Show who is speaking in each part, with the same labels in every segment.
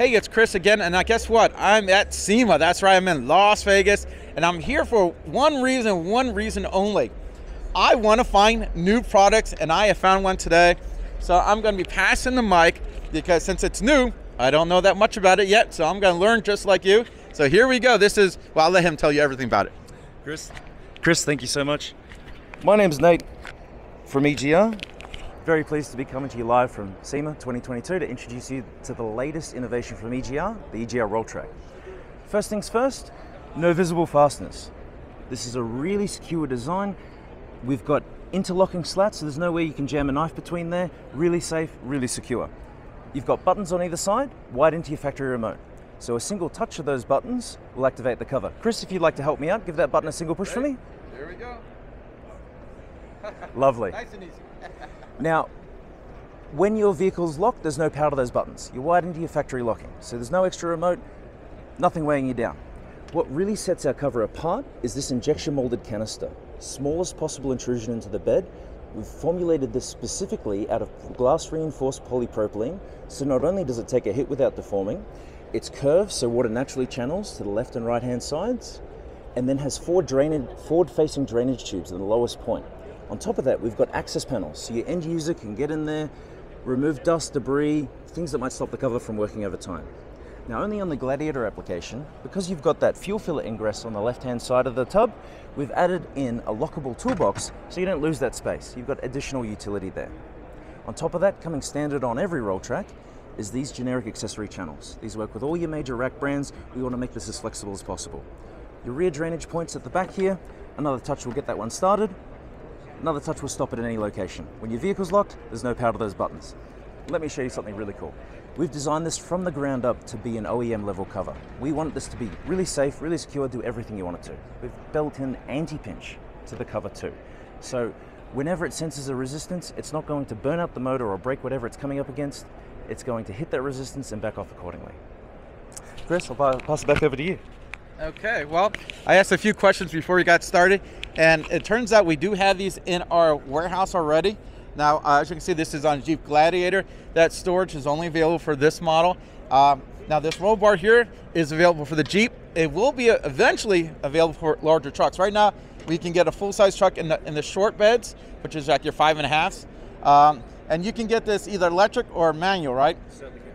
Speaker 1: Hey, it's Chris again, and guess what? I'm at SEMA. That's right, I'm in Las Vegas, and I'm here for one reason, one reason only. I want to find new products, and I have found one today. So I'm going to be passing the mic because since it's new, I don't know that much about it yet. So I'm going to learn just like you. So here we go. This is, well, I'll let him tell you everything about it.
Speaker 2: Chris, Chris, thank you so much. My name's Nate from EGR. Very pleased to be coming to you live from SEMA 2022 to introduce you to the latest innovation from EGR, the EGR RollTrac. First things first, no visible fasteners. This is a really secure design. We've got interlocking slats, so there's no way you can jam a knife between there. Really safe, really secure. You've got buttons on either side, wired into your factory remote. So a single touch of those buttons will activate the cover. Chris, if you'd like to help me out, give that button a single push for me.
Speaker 1: There we go.
Speaker 2: Lovely.
Speaker 1: Nice and easy.
Speaker 2: Now, when your vehicle's locked, there's no power to those buttons. You're wired into your factory locking, so there's no extra remote, nothing weighing you down. What really sets our cover apart is this injection molded canister. Smallest possible intrusion into the bed. We've formulated this specifically out of glass reinforced polypropylene, so not only does it take a hit without deforming, it's curved so water naturally channels to the left and right hand sides, and then has four drainage, forward facing drainage tubes at the lowest point. On top of that, we've got access panels, so your end user can get in there, remove dust, debris, things that might stop the cover from working over time. Now, only on the Gladiator application, because you've got that fuel filler ingress on the left hand side of the tub, we've added in a lockable toolbox so you don't lose that space. You've got additional utility there. On top of that, coming standard on every RollTrac, is these generic accessory channels. These work with all your major rack brands. We want to make this as flexible as possible. Your rear drainage points at the back here. Another touch will get that one started. Another touch will stop it in any location. When your vehicle's locked, there's no power to those buttons. Let me show you something really cool. We've designed this from the ground up to be an OEM level cover. We want this to be really safe, really secure, do everything you want it to. We've built in anti-pinch to the cover too. So whenever it senses a resistance, it's not going to burn up the motor or break whatever it's coming up against. It's going to hit that resistance and back off accordingly. Chris, I'll pass it back over to you.
Speaker 1: Okay, well, I asked a few questions before we got started, and it turns out we do have these in our warehouse already. Now, uh, as you can see, this is on Jeep Gladiator. That storage is only available for this model. Um, now, this roll bar here is available for the Jeep. It will be eventually available for larger trucks. Right now, we can get a full-size truck in the, in the short beds, which is like your five and a halfs. Um, and you can get this either electric or manual, right?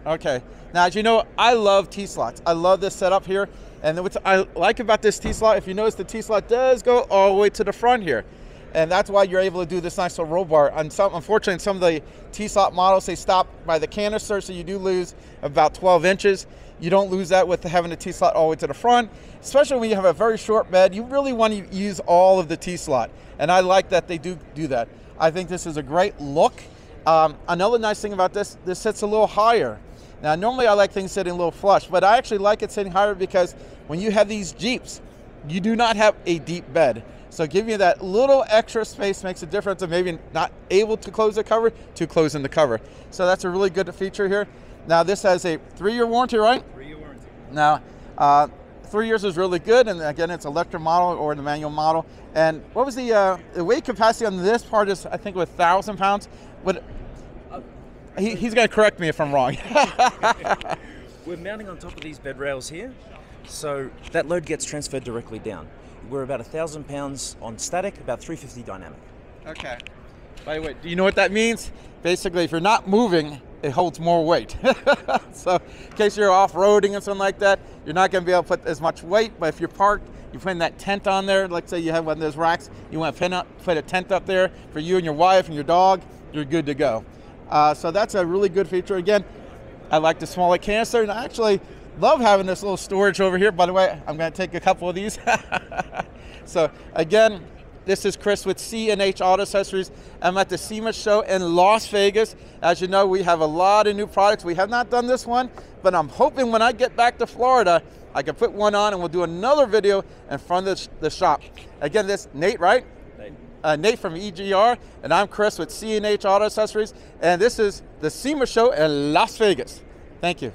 Speaker 1: Okay. Now, as you know, I love T-slots. I love this setup here. And what I like about this T-slot, if you notice the T-slot does go all the way to the front here. And that's why you're able to do this nice little roll bar. Some, unfortunately, some of the T-slot models, they stop by the canister, so you do lose about 12 inches. You don't lose that with having a T-slot all the way to the front, especially when you have a very short bed. You really want to use all of the T-slot. And I like that they do do that. I think this is a great look. Um, another nice thing about this, this sits a little higher. Now, normally I like things sitting a little flush, but I actually like it sitting higher because when you have these Jeeps, you do not have a deep bed. So giving you that little extra space makes a difference of maybe not able to close the cover to closing the cover. So that's a really good feature here. Now this has a three-year warranty, right?
Speaker 2: Three-year warranty.
Speaker 1: Now, uh, three years is really good, and again, it's electric model or the manual model. And what was the, uh, the weight capacity on this part is, I think, with thousand pounds. What? He, he's going to correct me if I'm wrong.
Speaker 2: We're mounting on top of these bed rails here, so that load gets transferred directly down. We're about a thousand pounds on static, about 350 dynamic.
Speaker 1: Okay. By the way, do you know what that means? Basically, if you're not moving, it holds more weight. so, in case you're off-roading and something like that, you're not going to be able to put as much weight. But if you're parked, you put that tent on there. Like say you have one of those racks, you want to pin up, put a tent up there for you and your wife and your dog. You're good to go. Uh, so that's a really good feature. Again, I like the smaller canister, and I actually love having this little storage over here. By the way, I'm going to take a couple of these. so again, this is Chris with C&H Auto Accessories. I'm at the SEMA show in Las Vegas. As you know, we have a lot of new products. We have not done this one, but I'm hoping when I get back to Florida, I can put one on and we'll do another video in front of the shop. Again, this Nate, right? Uh, Nate from EGR, and I'm Chris with C&H Auto Accessories, and this is the SEMA show in Las Vegas. Thank you.